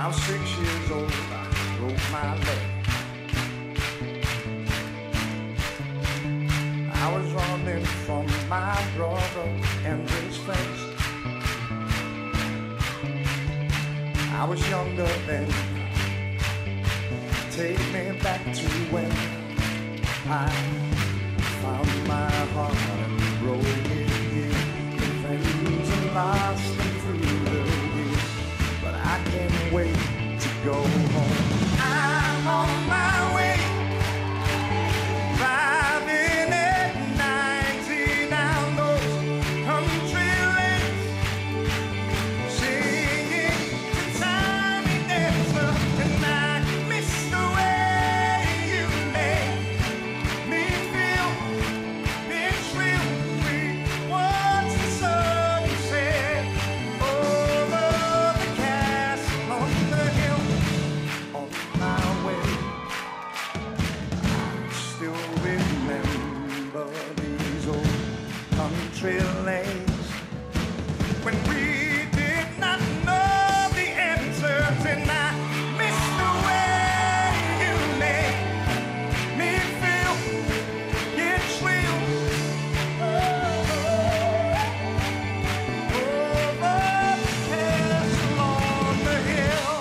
I was six years old, I broke my leg. I was running from my brother and his friends. I was younger then. Take me back to when I found wait to go home. trail. When we did not know the answers and I missed the way you made me feel, it's real. The hill.